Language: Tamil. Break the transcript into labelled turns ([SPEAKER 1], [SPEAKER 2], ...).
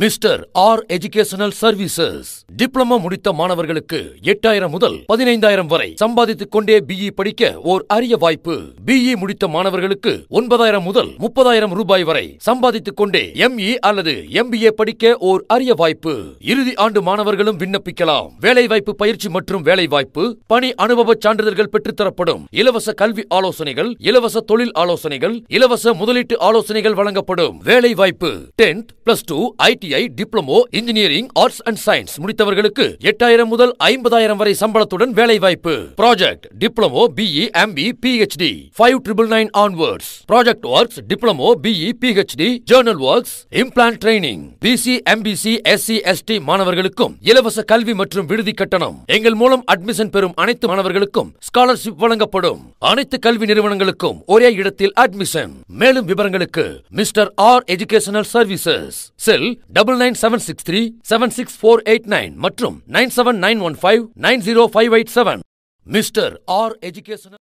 [SPEAKER 1] Mister R educational services. Diploma முடித்த மாணவர்களுக்கு எட்டாயிரம் முதல் பதினைந்தாயிரம் வரை சம்பாதித்துக் கொண்டே பிஇ படிக்க ஓர் அரிய வாய்ப்பு. பிஇ முடித்த மாணவர்களுக்கு ஒன்பதாயிரம் முதல் முப்பதாயிரம் ரூபாய் வரை சம்பாதித்துக் கொண்டே எம்இ அல்லது எம்பிஏ படிக்க ஓர் அரிய வாய்ப்பு. இறுதி ஆண்டு மாணவர்களும் விண்ணப்பிக்கலாம். வேலைவாய்ப்பு பயிற்சி மற்றும் வேலைவாய்ப்பு பணி அனுபவ சான்றிதழ்கள் பெற்றுத்தரப்படும் இலவச கல்வி ஆலோசனைகள் இலவச தொழில் ஆலோசனைகள் இலவச முதலீட்டு ஆலோசனைகள் வழங்கப்படும். வேலைவாய்ப்பு tenth plus two IT ITI diploma engineering arts and science முடித்தவர்களுக்கு எட்டாயிரம் முதல் ஐம்பதாயிரம் வரை சம்பளத்துடன் வேலைவாய்ப்பு. Project diploma BE MB PhD five triple nine onwards project works diploma BE PhD journal works implant training BC MBC SC ST மாணவர்களுக்கும் இலவச கல்வி மற்றும் விடுதி கட்டணம். எங்கள் மூலம் அட்மிஷன் பெறும் அனைத்து மாணவர்களுக்கும் ஸ்காலர்ஷிப் வழங்கப்படும். அனைத்து கல்வி நிறுவனங்களுக்கும் ஒரே இடத்தில் அட்மிஷன் மேலும் விவரங்களுக்கு mister R educational services cell double nine seven six three seven six four eight nine மற்றும் nine seven nine one five nine zero five eight seven mister R educational